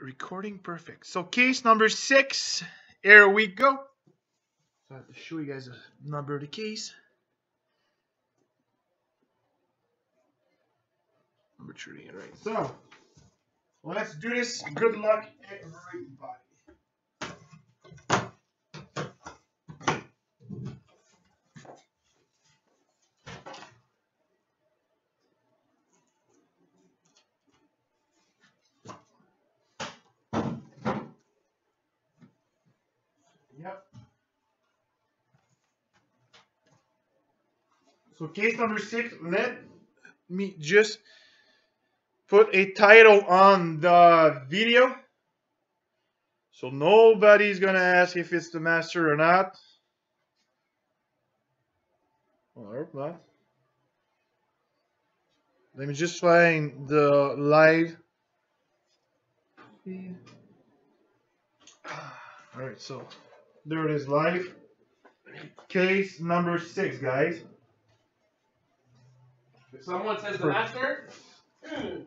recording perfect. So case number six, here we go. So I have to show you guys the number of the case. Number three, right. So let's do this. Good luck, everybody. So case number six, let me just put a title on the video. So nobody's gonna ask if it's the master or not. Well, I hope not. Let me just find the live feed. Alright, so there it is live. Case number six, guys. If someone says the master, hmm.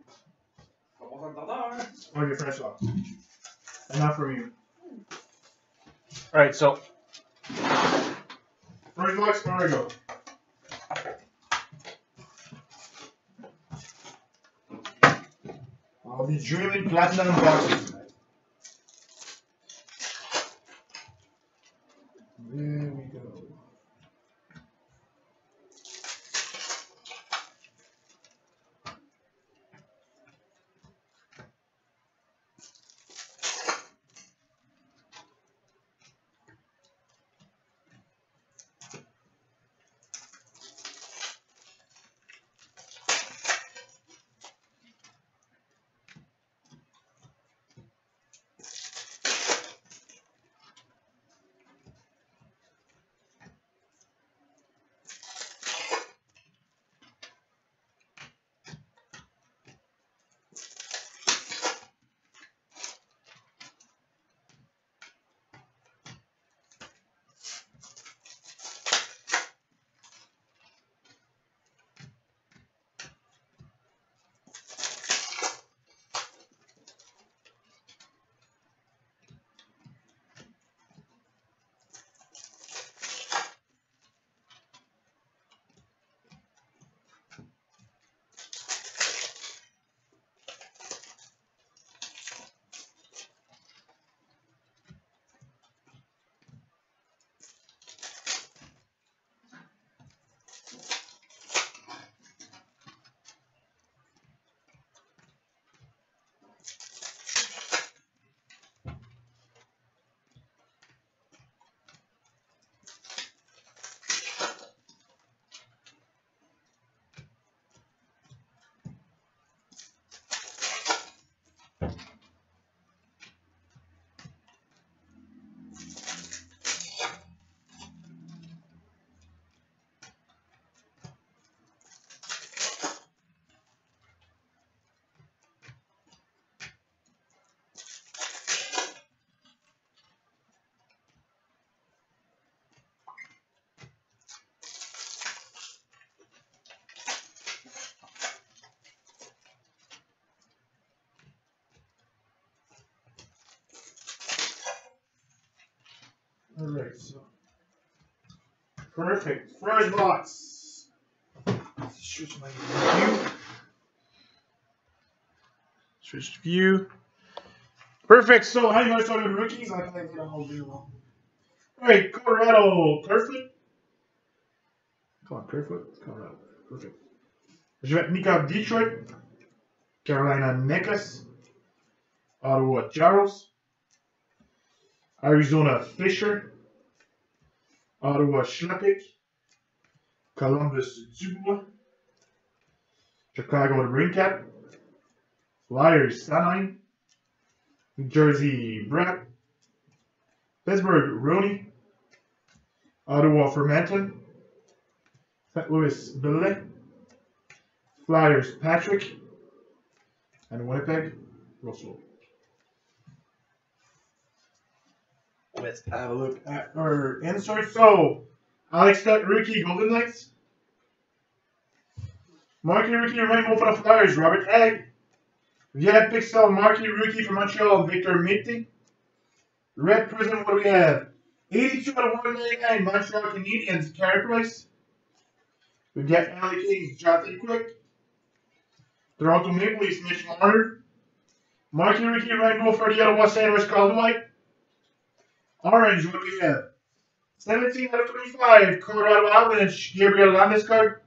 Okay, fresh off. Enough from you. Alright, so first box, there we go. I'll be dreaming platinum boxes Alright, so. Perfect. First box. Switch my view. Switch view. Perfect. So, how you guys start with rookies? I do the whole day long. Alright, Colorado. Perfect. Come on, Kerfoot. Colorado. Perfect. Mika Detroit. Carolina Necas. Ottawa Charles. Arizona Fischer, Ottawa Schleppig, Columbus Dubois, Chicago Ringcat, Flyers Sanheim, New Jersey Brett, Pittsburgh Rooney, Ottawa Fermentlin, St. Louis Billet, Flyers Patrick, and Winnipeg Russell. Let's have a look at our insert. So, Alex Tuch, rookie, Golden Knights. Marquee rookie, rainbow for the Flyers, Robert Egg. Violet Pixel, Marquee Rookie from Montreal, Victor Mete. Red Prism, what do we have? 82 out of 199, Montreal Canadiens, Carey Price. We've got LA Kings, Jonathan Quick. Toronto Maple Leafs, Mitch Marner. Marquee Rookie, Rainbow for the Ottawa Senators, Carl White. Orange, what do we have? 17 out of 25, Colorado Avalanche, Gabriel Landeskog.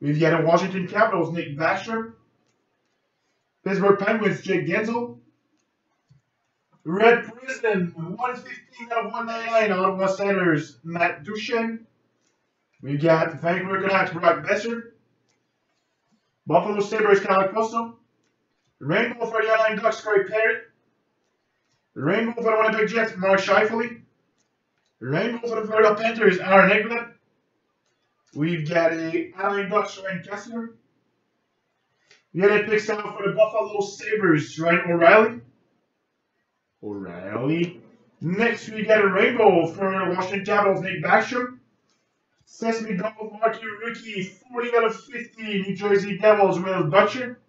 We've got a Washington Capitals, Nick Backstrom. Pittsburgh Penguins, Jake Guentzel. Red Prism, 115 out of 199, Ottawa Senators, Matt Duchene. We've got Vancouver Canucks, Brock Boeser. Buffalo Sabres, Kyle Costo. Rainbow for the Ducks, Corey Perry. Rainbow for the Winnipeg Jets, Mark Scheifele. Rainbow for the Florida Panthers, Aaron Ekblad. We've got a Anaheim Ducks, Ryan Kesler. We got a pick out for the Buffalo Sabres, Ryan O'Reilly. O'Reilly. Next, we got a rainbow for the Washington Capitals, Nick Backstrom. Sesame Double Marquee Rookie, 40 out of 50, New Jersey Devils, Will Butcher.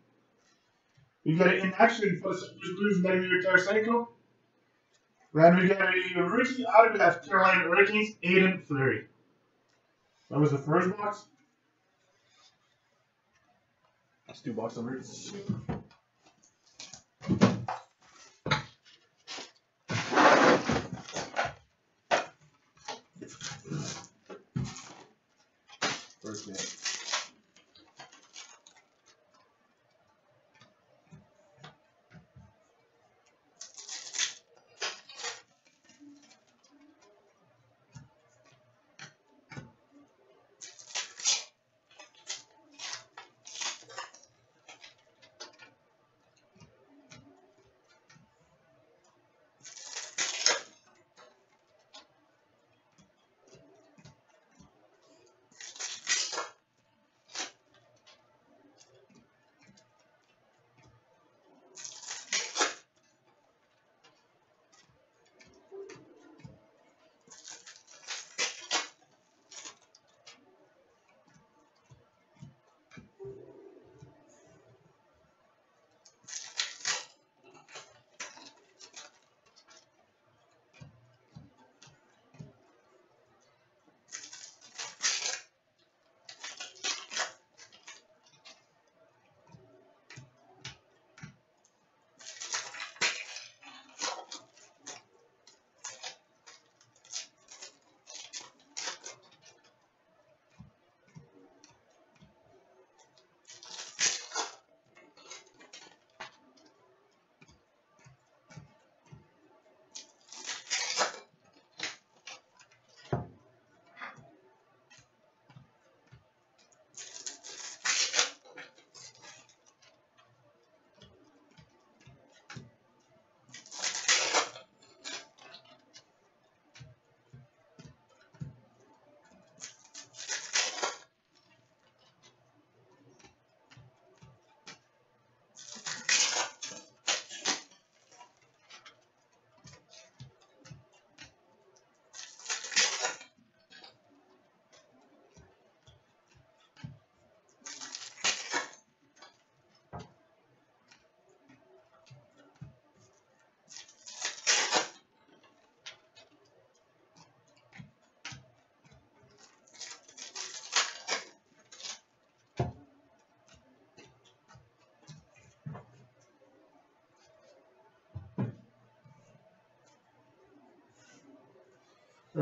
We got an in action for the Blues, Vladimir Tarasenko. Then we got a rookie autograph, Carolina Hurricanes, Haydn Fleury. That was the first box. Let's do box number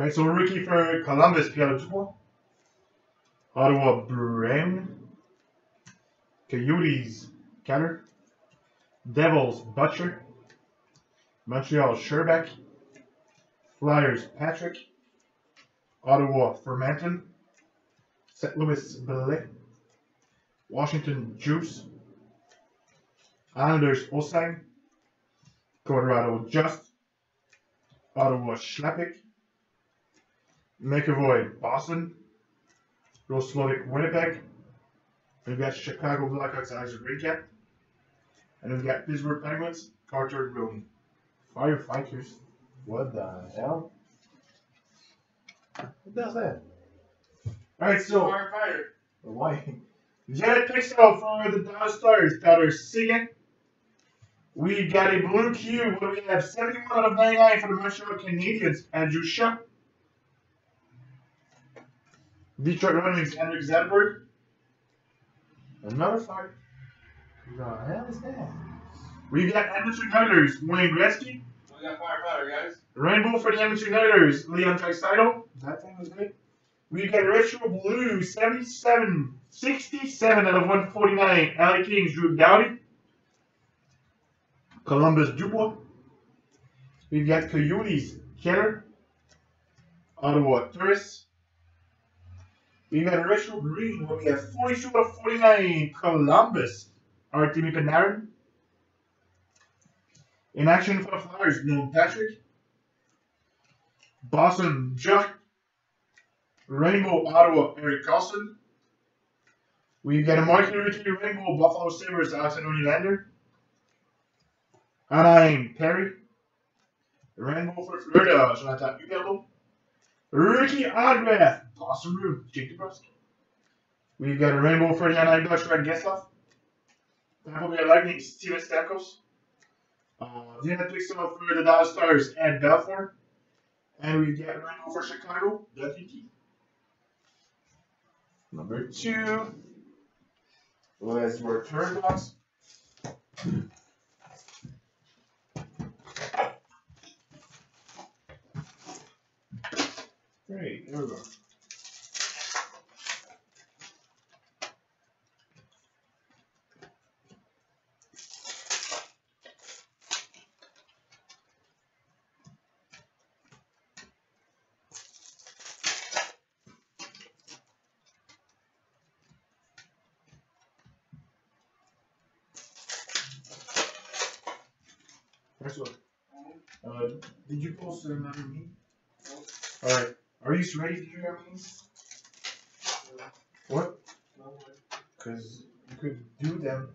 So rookie for Columbus, Pierre Dubois. Ottawa Brown. Coyotes, Keller. Devils, Butcher. Montreal, Sherbeck. Flyers, Patrick. Ottawa, Fermanton. St. Louis, Belay. Washington, Juice. Islanders, Osang. Colorado, Just. Ottawa, Schleppik. McAvoy, Boston. Roslovic, Winnipeg. We've got Chicago Blackhawks, Isaac Rinkat. And we've got Pittsburgh Penguins, Carter Rooney. Firefighters. What the hell? What the hell's that? Alright, so Firefighter. Why? Janet Pixel for the Dallas Stars, Tyler Seguin. We got a blue cube. What do we have? 71 out of 99 for the Montreal Canadiens. Andrew Shaw. Detroit Red Wings, Henrik Zetterberg. Another fight. Who the hell is that? We got Edmonton Oilers, Wayne Gretzky. We got firefighter, guys. Rainbow for the Edmonton Oilers, Leon Draisaitl. That thing was good. We got retro blue, 77, 67 out of 149. LA Kings, Drew Doughty. Columbus Dubois. We've got Coyotes, Keller. Ottawa Turris. We've got retro green, we have 42 of 49. Columbus, Artemi Panarin. In action for the Flyers, Nolan Patrick. Boston, Jack. Rainbow, Ottawa, Erik Karlsson. We've got a marquee rookie Rainbow, Buffalo Sabres, Alexander Nylander. Anaheim, Perry. Rainbow for Florida, Jonathan Huberdeau. Rookie autograph, Boston Room, Jake DeBrusk. We've got a rainbow for the Anaheim Ducks, Red Getzlaf. Tampa Bay Lightning, Steven Stamkos. Uh, Vienna Pixel for the Dallas Stars, Ed Belfour. And we get a rainbow for Chicago, WT. Number two was your turn box. There we go. First one. Uh, did you post another meme? Alright. You ready to do? What? Because you could do them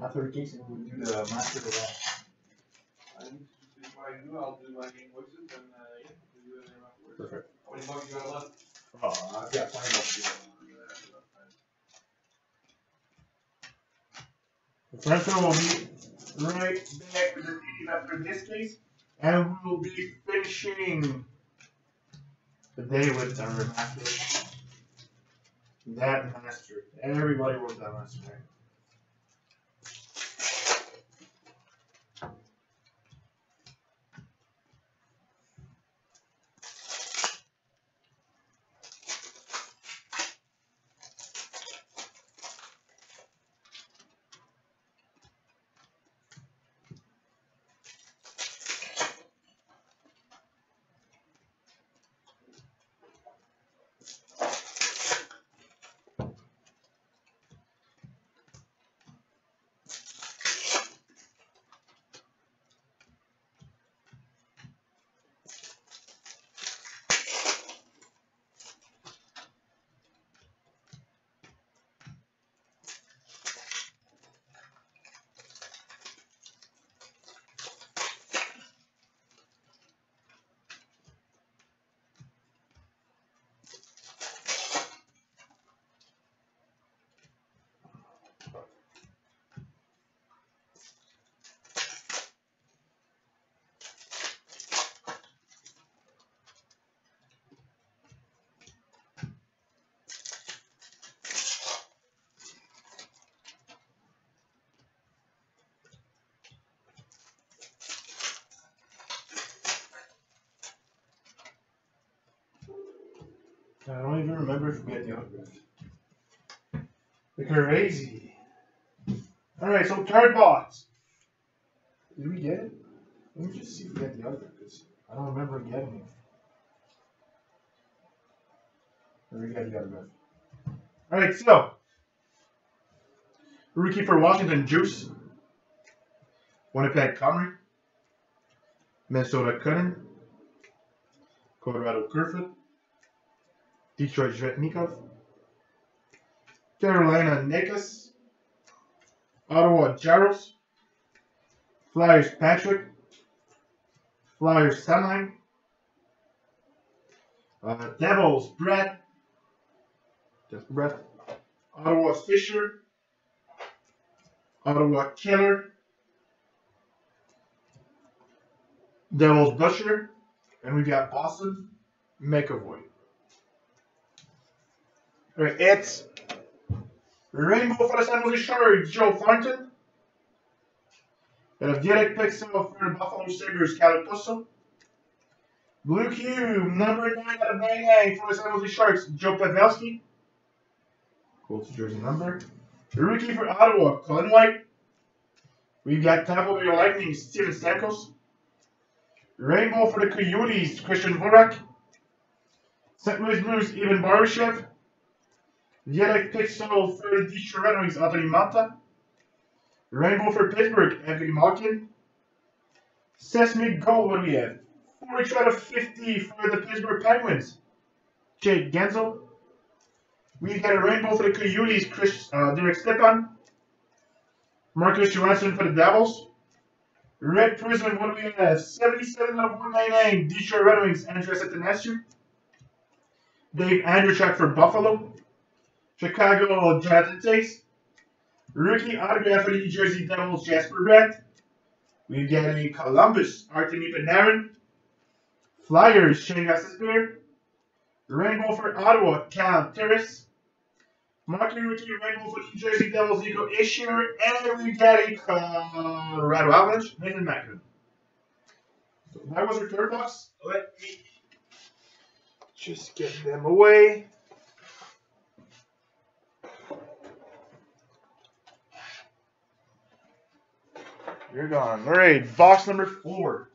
after the case and we would do the master of that. I need to see what I do. I'll do my game voices and uh, yeah, we'll do it afterwards. Perfect. How many bucks you got left? Oh, I've got plenty of to do. The first one will be right back with the team after this case, and we will be finishing the day with our master. That master. Everybody wants that master. right? I don't even remember if we had the autograph. Crazy. Alright, so card box. Did we get it? Let me just see if we got the autograph, because I don't remember getting it. We got the autograph. Alright, so. Rookie for Washington, Juice. Winnipeg, Connery. Minnesota, Cunning. Colorado, Kerfoot. Detroit Svechnikov, Carolina Nikas, Ottawa Jaros, Flyers Patrick, Flyers Sunline, uh, Devils Brett, just Brett, Ottawa Fisher, Ottawa Killer, Devils Butcher, and we've got Boston. McAvoy. It's Rainbow for the San Jose Sharks, Joe Thornton. And direct pixel for the Buffalo Sabres, Caleb Pusso. Blue Cube, number 9 out of 99 for the San Jose Sharks, Joe Pavelski. Colts jersey number. Rookie for Ottawa, Colin White. We've got Tampa Bay Lightning, Steven Stamkos. Rainbow for the Coyotes, Christian Dvorak. St. Louis Blues, Ivan Barbashev. Yellow Pixel for Detroit Red Wings, Anthony Mantha. Rainbow for Pittsburgh, Anthony Malkin. Sesame Gold, what do we have? 40 out of 50 for the Pittsburgh Penguins, Jake Guentzel. We got a rainbow for the Coyotes, Chris, uh, Derek Stepan. Marcus Johansson for the Devils. Red Prism, what do we have? 77 of 199, Detroit Red Wings, Andreas Athanasiou. Dave Andreychuk for Buffalo. Chicago, Jonathan Toews. Rookie autograph for the New Jersey Devils, Jasper Red. We get a Columbus, Artemi Panarin. Flyers, Shane Gostisbehere. Rainbow for Ottawa, Cal Terrace. Marquee Rookie Rainbow for New Jersey Devils, Nico Hischier. And we got a Colorado Avalanche, Nathan Mackin. So that was our third box. Let me just get them away. All right, box number four.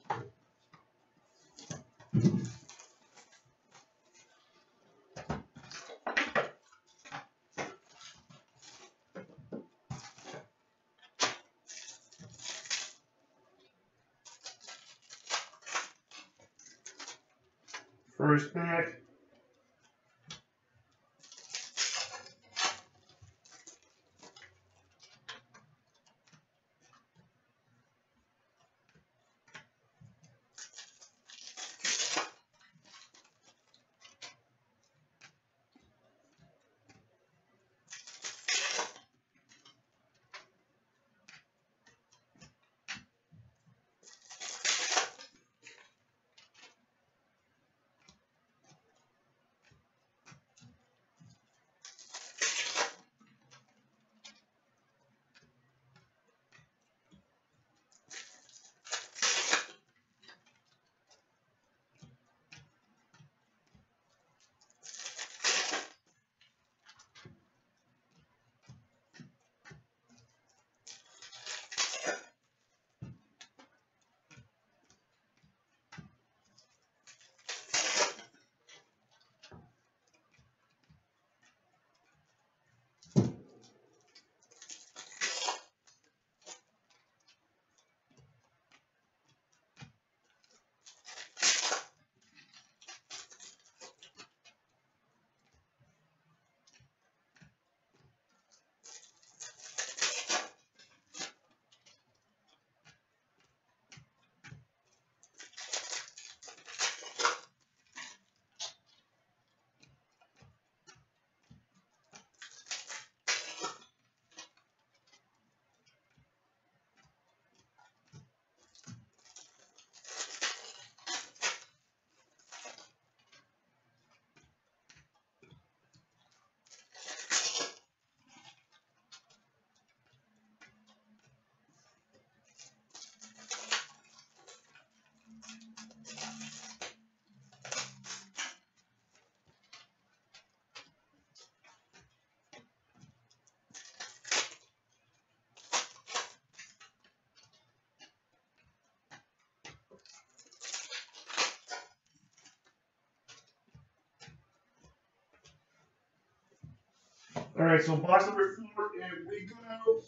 Right, so box number four, and we go.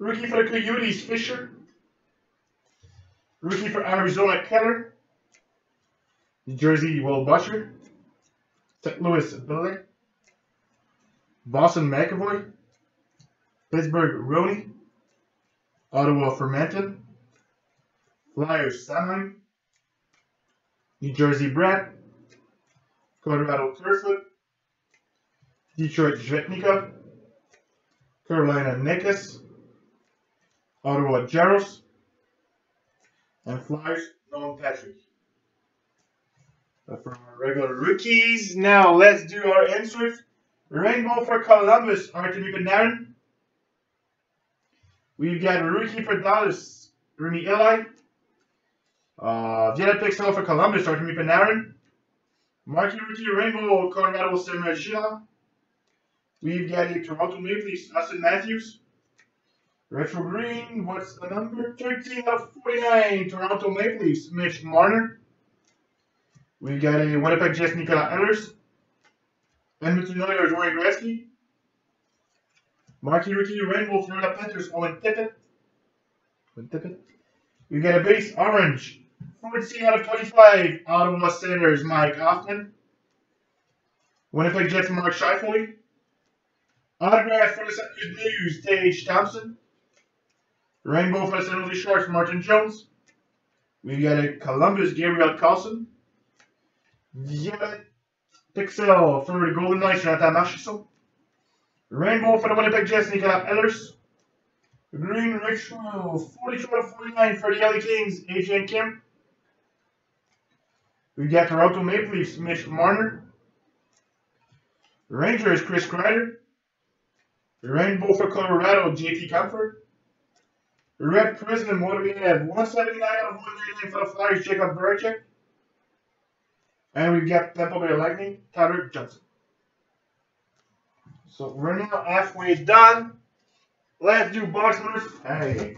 Rookie for the Coyotes, Fischer. Rookie for Arizona, Keller. New Jersey, Will Butcher. St. Louis, Billy. Boston, McAvoy. Pittsburgh, Roney. Ottawa, Fermenton. Flyers, Sanheim. New Jersey, Brett. Colorado Kerfoot, Detroit Svechnikov, Carolina Nikas, Ottawa Jaros, And Flyers, Nolan Patrick. But for our regular rookies, now let's do our inserts. Rainbow for Columbus, Artemi Panarin. We've got rookie for Dallas, Remi Elie. Uh, Jetta Pixel for Columbus, Artemi Panarin. Marquee rookie Rainbow, Colorado, Semergia. We've got a Toronto Maple Leafs, Auston Matthews. Retro Green, what's the number? 13 out of 49, Toronto Maple Leafs, Mitch Marner. We've got a Winnipeg Jets, Nikola Ehlers. Edmonton Oilers, Wayne Gretzky. Marquee Rookie Rainbow, Florida Panthers, Owen Tippett. Owen Tippett. We've got a base orange, 14 out of 25, Ottawa Senators, Mike Hoffman. Winnipeg Jets, Mark Scheifele. Autograph for the. Louis Blues, Tage Thompson. Rainbow for the San Jose Sharks, Martin Jones. We've got a Columbus, Gabriel Carlsson. Pixel for the Golden Knights, Jonathan Marchessault. Rainbow for the Winnipeg Jets, Nicolas Ehlers. Green Ritual, 42 out of 49 for the LA Kings, Adrian Kim. We got Toronto Maple Leafs, Mitch Marner. Rangers, Chris Kreider. Rainbow for Colorado, JT Compher. Red Prism, what do we have? 179 out of 199 for the Flyers, Jakub Voracek. And we've got Tampa Bay Lightning, Tyler Johnson. So we're now halfway done. Let's do box. Hey.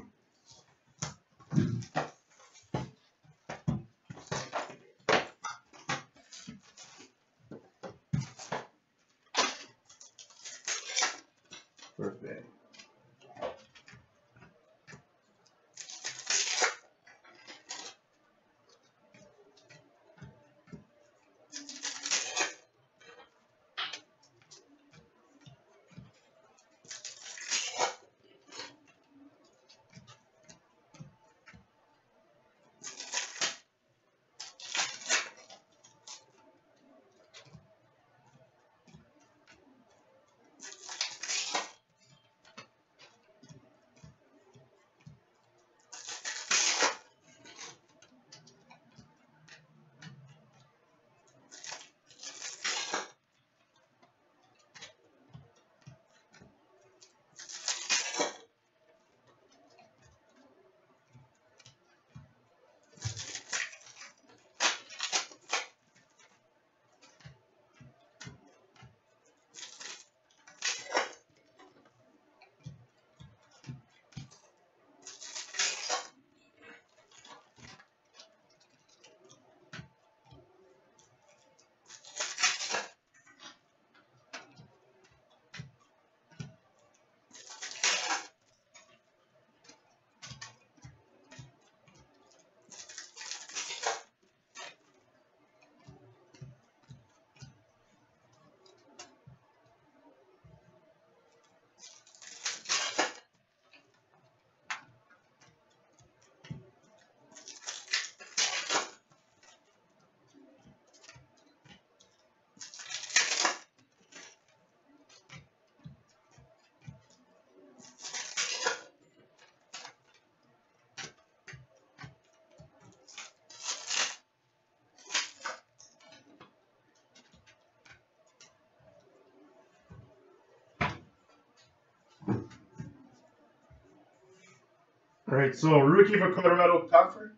All right, so rookie for Colorado Compher.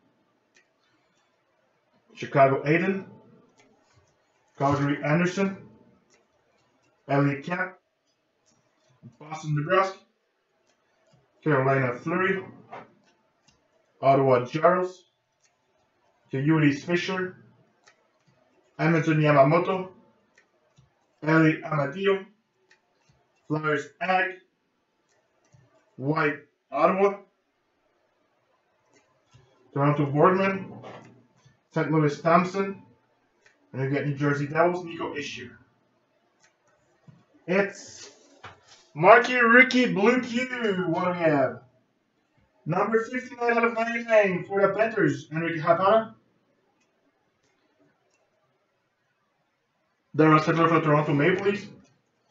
Chicago Aiden. Calgary Anderson. Elliot Camp. Boston Nebraska. Carolina Fleury. Ottawa Jarls. Coyotes Fischer. Edmonton Yamamoto. Eli Amadio. Flyers Ag. White Ottawa. Toronto Boardman, St. Louis Thompson, and we got New Jersey Devils, Nico Hischier. It's Marquee Rookie Blue Q. What do we have? Number 59 out of 99 for the Panthers, Henrik Haapala. Darren Settler for Toronto Maple Leafs.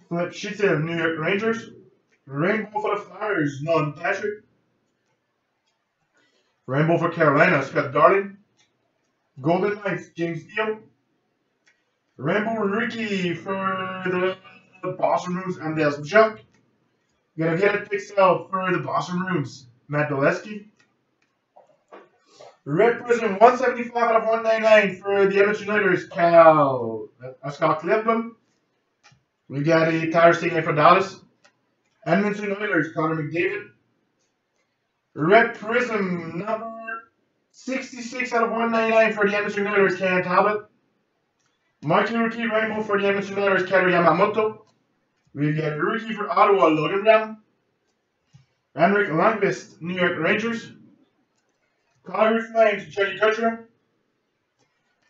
Flip Schitze, New York Rangers. Rainbow for the Flyers, Nolan Patrick. Rainbow for Carolina, Scott Darling. Golden Knights, James Deal. Rainbow rookie for the, Boston Rooms, Andreas Chuck. Gonna get a pixel for the Boston Rooms, Matt Doleski. Red Prism, 175 out of 199 for the Edmonton Oilers, Cal uh, Scott Clifton. We got a Tyler Stingray for Dallas. Edmonton Oilers, Connor McDavid. Red Prism, number 66 out of 199 for the Edmonton Oilers, Cam Talbot. Marquee Rookie Rainbow for the Edmonton Oilers, Kato Yamamoto. We've got rookie for Ottawa, Logan Ram. Henrik Lundqvist, New York Rangers. Calgary Flames, Jody Kutcher.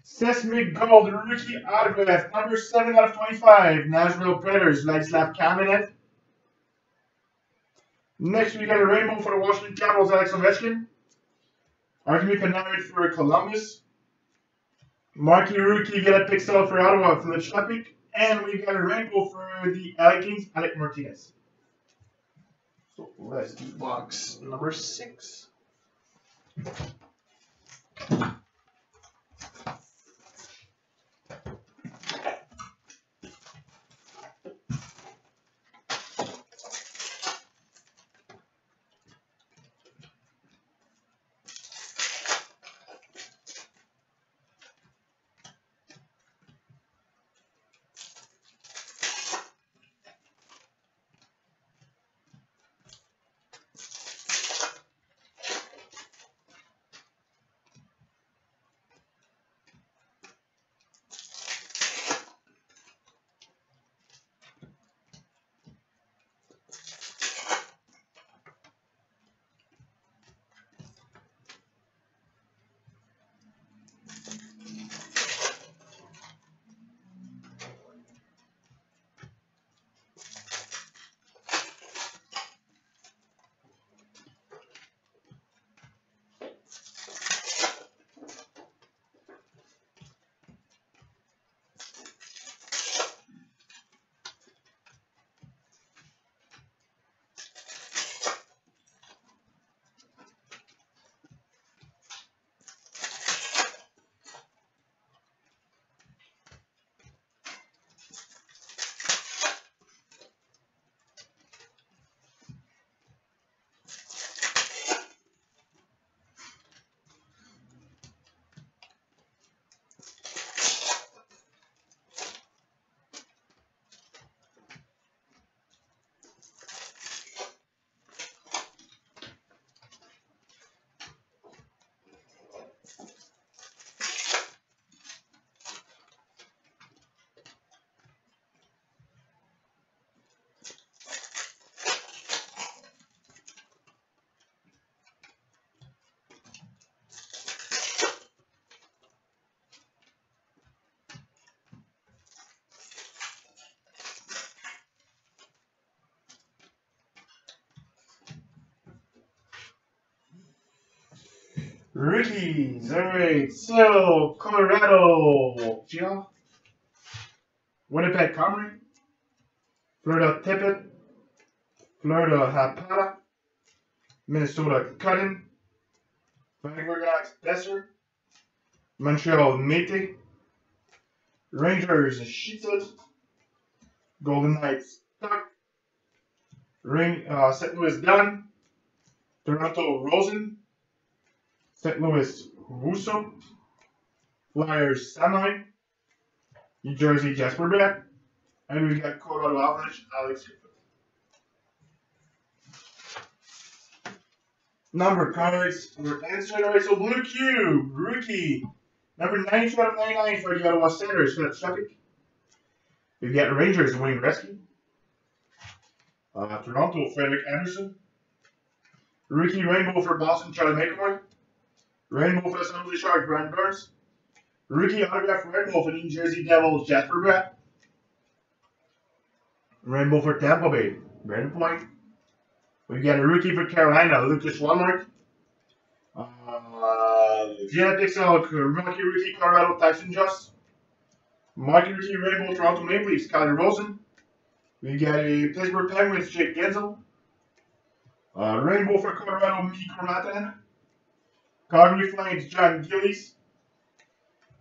Sesame Gold, rookie autograph, number 7 out of 25, Nashville Predators, Vladislav Kamenev. Next, we got a rainbow for the Washington Capitals, Alex Ovechkin. Artemi Panarin for Columbus. Marquee rookie, get a pixel for Ottawa, Philip Shepik. And we got a rainbow for the Kings, Alec Martinez. So let's do box number six. Rookies. All right. So Colorado, Gia, Winnipeg Comrie, Florida Tippett, Florida Haapala, Minnesota Cutting, Vancouver Canucks Boeser, Montreal Métis, Rangers Sheeted, Golden Knights Tuch, Ring, uh, St. Louis Dunn, Toronto Rosen, St. Louis Russo, Flyers Sunlight, New Jersey Jasper Beck, and we got Colorado Avalanche Alex. Number cards for answering right, so Blue Cube, rookie, number 92 out of 99 for the Ottawa Senators, Philip Shepik. We've got Rangers, Wayne Gretzky. Uh, Toronto, Frederik Andersen. Rookie Rainbow for Boston, Charlie McAvoy. Rainbow for the San Jose Sharks, Brent Burns. Rookie autograph for Rainbow for the New Jersey Devils, Jasper Brett. Rainbow for Tampa Bay, Brandon Point. We got a rookie for Carolina, Lucas Wallmark. Uh, Genetics Elk, rookie rookie Colorado, Tyson Just. Market rookie Rainbow Toronto Maple Leafs, Kylie Rosen. We got a Pittsburgh Penguins, Jake Guentzel. Uh, Rainbow for Colorado, Mikko Rantanen. Calgary Flames, John Gillies.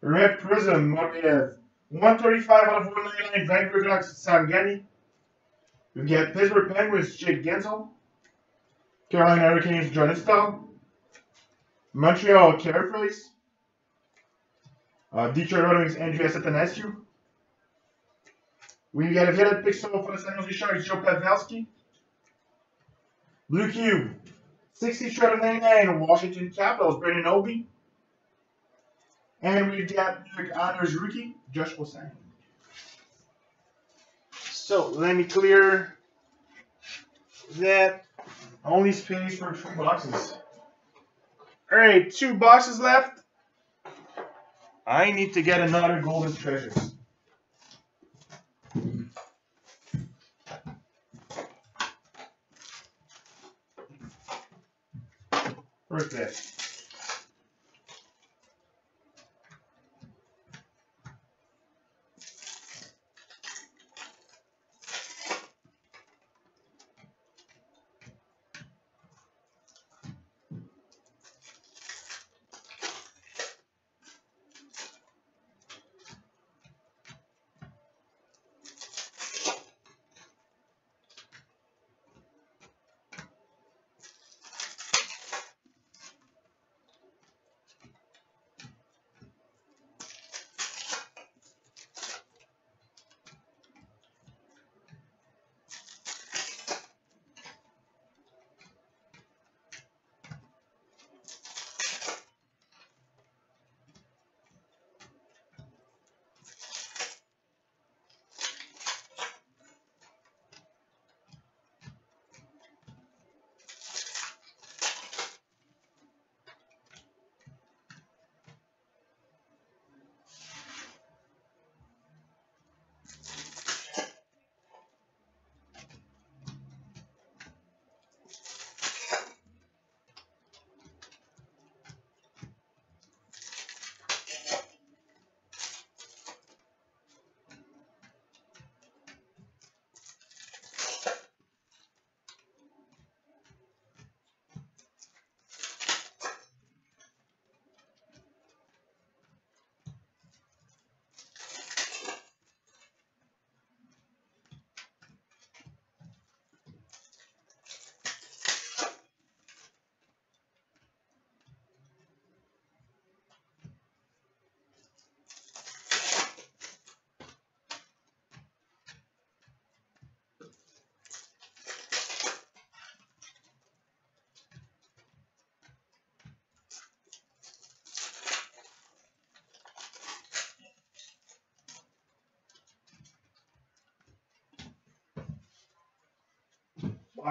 Red Prism, have? 135 out of 199, Vancouver Canucks, Sam Gagner. We get Pittsburgh Penguins, Jake Guentzel. Carolina Hurricanes, Jordan Staal. Montreal, Carey Price. Uh, Detroit Red Wings, Andreas Athanasiou. We get a hit pixel for the San Jose Sharks, Joe Pavelski. Blue Cube, 60 shred of 99, Washington Capitals, Braden Holtby. And we've got Honors rookie, Josh Wilson. So let me clear that only space for three boxes. Alright, two boxes left. I need to get another golden treasures. Where's?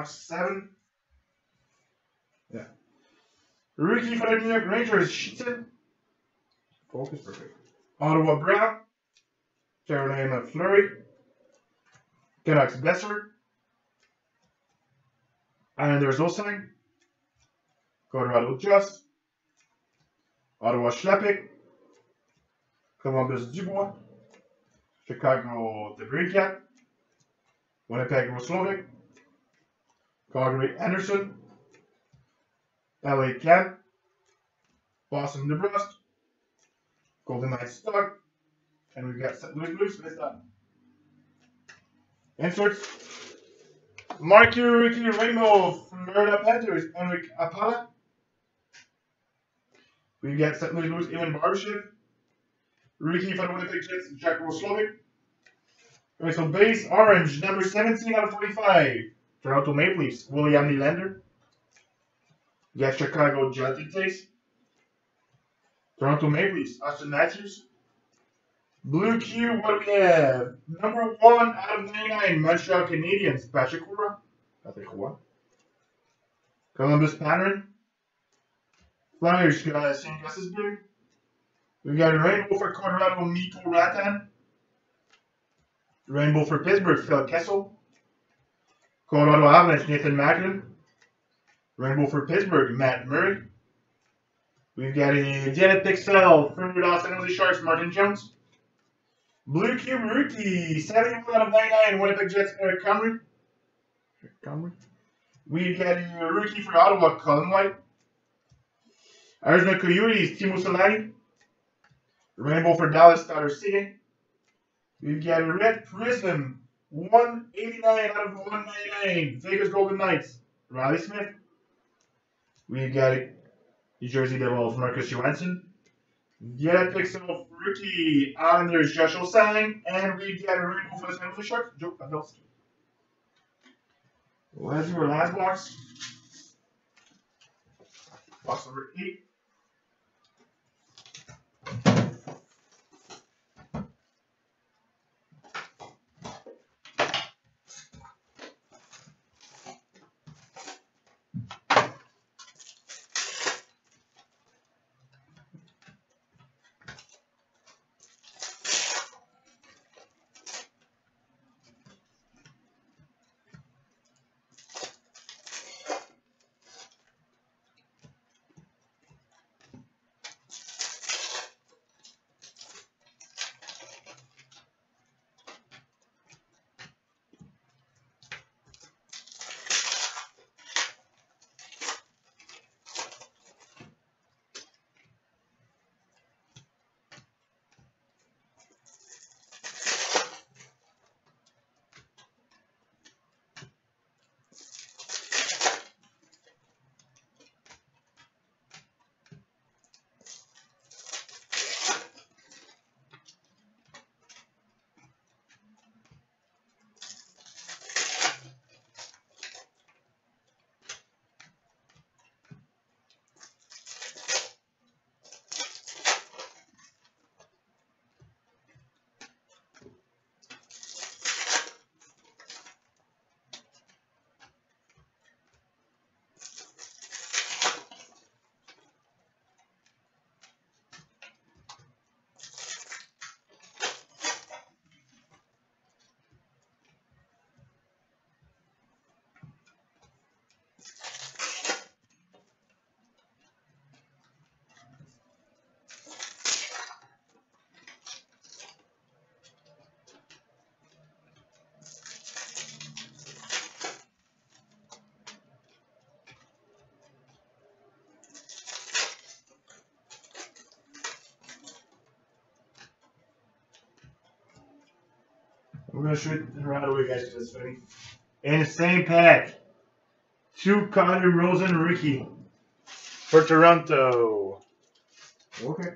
Seven. Yeah. Rookie for the New York Rangers, Sheaton. Focus perfect. Ottawa Brown. Carolina Fleury. Canucks Boeser. Islanders Ho-Sang. Colorado Jost. Ottawa Schleppik. Columbus Dubois. Chicago DeBrincat. Winnipeg Roslovic. Calgary Anderson, LA Kent, Boston Nebraska, Golden Knights Stuck, and we've got. Louis Blues missed up. Inserts. Mercury Rainbow from Florida Panthers, Henrik Haapala. We've got St. Louis Blues, Ivan Barbashev. For the Winnipeg Jets, Jack Roslovic. Okay, so base orange, number 17 out of 45. Toronto Maple Leafs, William Nylander. You got Chicago Blackhawks. Toronto Maple Leafs, Auston Matthews. Blue Q, what do we have? Number one out of 99, Montreal Canadiens, Patrick Roy. Patrick Roy. Columbus Panarin. Flyers, uh, St. Gus's We got a rainbow for Colorado, Mikko Rantanen. Rainbow for Pittsburgh, Phil Kessel. Colorado Avalanche, Nathan MacKinnon. Rainbow for Pittsburgh, Matt Murray. We've got a Janet Pixel for Los Angeles Sharks, Martin Jones. Blue Cube rookie, 71 out of 99, Winnipeg Jets, Eric Comrie. Comrie. We've got a rookie for Ottawa, Colin White. Arizona Coyotes, Teemu Selanne. Rainbow for Dallas, Tyler Seguin. We've got a Red Prism, 189 out of 199. Vegas Golden Knights, Riley Smith. We've got New Jersey Devils, Marcus Johansson. Get pixel rookie Islanders, Josh Ho-Sang. And we've got a rainbow for the San Jose Sharks, Joe Pavelski. Let's do our last box. Box number eight. Gonna shoot right away, guys, because funny. And the same pack. Two Connor Rosen Ricky for Toronto. Okay.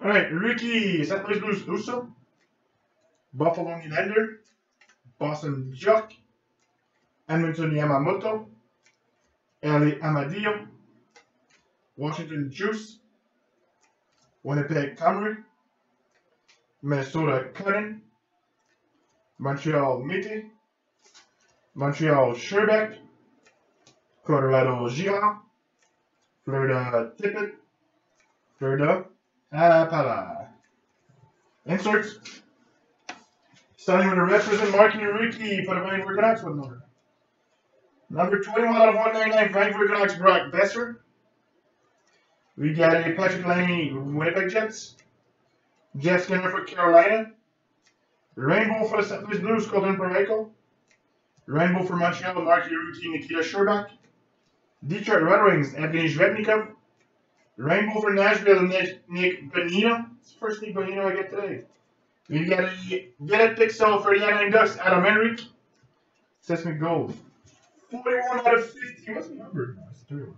All right, Ricky, St. Louis Blues Uso, Buffalo Nylander, Boston Jock, Edmonton Yamamoto, Eli Amadio, Washington Juice, Winnipeg Comrie, Minnesota Cutting, Montreal Mete, Montreal Scherbak, Colorado Girard, Florida Tippett, Florida Ah, Pala. Inserts. Starting with a represent marking rookie for the Vancouver Canucks with number. Number 21 out of 199, Vancouver Canucks, Brock Boeser. We got a Patrik Laine, Winnipeg Jets. Jeff Skinner for Carolina. Rainbow for the St. Louis Blues, Colton Parayko. Rainbow for Montreal, marquee rookie Nikita Scherbak. Detroit Red Wings, Evgeny Svechnikov. Rainbow for Nashville, Nick, Nick Bonino. It's the first Nick Bonino I get today. We got a get a pixel for the Anaheim Ducks, Adam Henrique. Sesame Gold. 41 out of 50. What's the number? No, it's 31.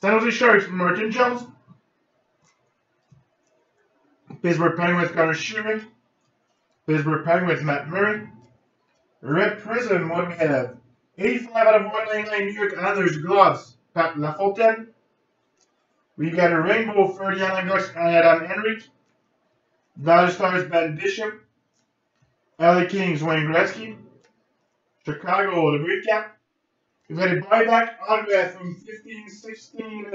San Jose Sharks, Martin Jones. Pittsburgh Penguins, Conor Sheary. Pittsburgh Penguins, Matt Murray. Red Prism, what we have? 85 out of 199 New York Islanders gloves, Pat LaFontaine. We got a rainbow for Ducks, Adam Henrique. Dallas Stars, Ben Bishop. LA Kings, Wayne Gretzky. Chicago, the recap. We've got a buyback autograph from 15, 16,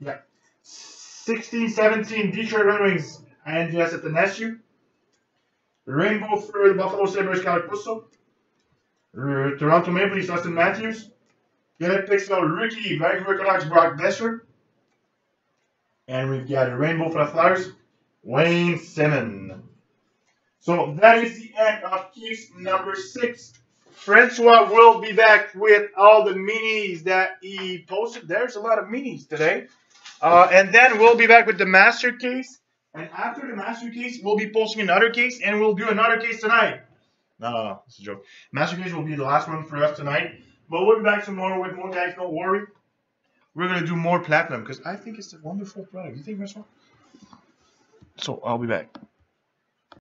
yeah. 16-17 Detroit Red Wings, Andreas Athanasiou. Rainbow for the Buffalo Sabres, Kyle Pusso. Toronto Maple Leafs, Auston Matthews. Gannett Pixel rookie, Vancouver Canucks, Brock Boeser. And we've got a rainbow for the Flyers, Wayne Simmonds. So that is the end of case number six. Francois will be back with all the minis that he posted. There's a lot of minis today. Uh, and then we'll be back with the master case. And after the master case, we'll be posting another case and we'll do another case tonight. No, no, no, it's a joke. Master case will be the last one for us tonight. But we'll be back tomorrow with more guys, don't worry. We're gonna do more platinum because I think it's a wonderful product. You think, Francois? So I'll be back.